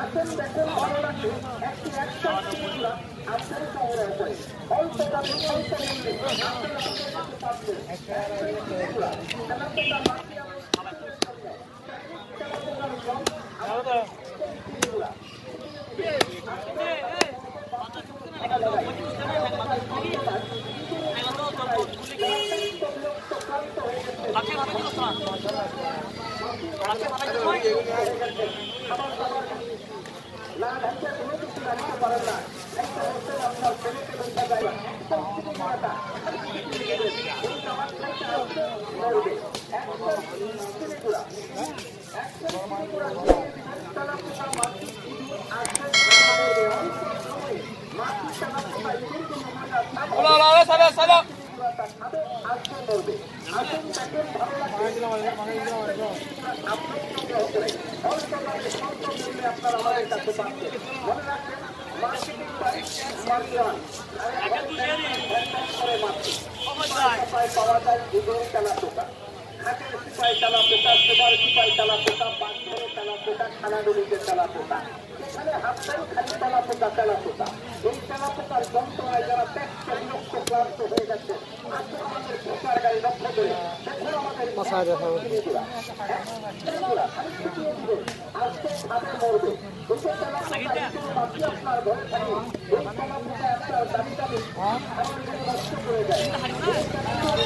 আসেন দেখুন ভালো লাগবে একটি একশো ত্রিপুরা আপনার সংগ্রহ করে অল্প দামে অল্প মূল্যে আপনারা আমাদের কাছে পাচ্ছেন Hola, hola, hola, আপনার আমাদের কাছে পাচ্ছেন মনে রাখবেন মার্কেটিং প্রাইস মার্কেট করে মাত্র পাওয়া যায় দুধের তেলা পোকা হাটের সিপাই তেলা পোকা সুপার সিপাই তেলা পোকা খানাডুলিতে তেলা পোকা এখানে হাতটাই খালি তেলা পোকা তেলা পোকা এই তেলা পোকার যন্ত্রণায় যারা ব্যস্ত বিরক্ত ক্লান্ত হয়ে গেছে আমাদের প্রচার গাড়ি লক্ষ্য করে দেখুন আমাদের ত্রিপুরা ত্রিপুরা খালি শিখিয়ে দিবে আজকে খাবে মরবে। দুটো তেলা পোকা আপনার ঘরে থাকে এই তেলা পোকা একটা দামি দামি আমার নষ্ট করে যায় আপনার ঘরে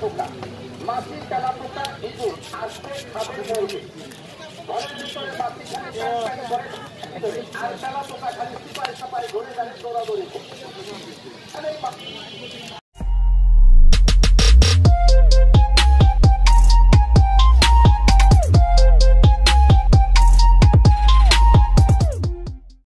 পোকা মাটির তেলা পোকা ইঁদুর আসবে খাবে মরবে ঘরের ভিতরে মাটি খালি আর তেলা পোকা খালি সিপাই সাপাই ঘুরে গেলে দৌড়াদৌড়ি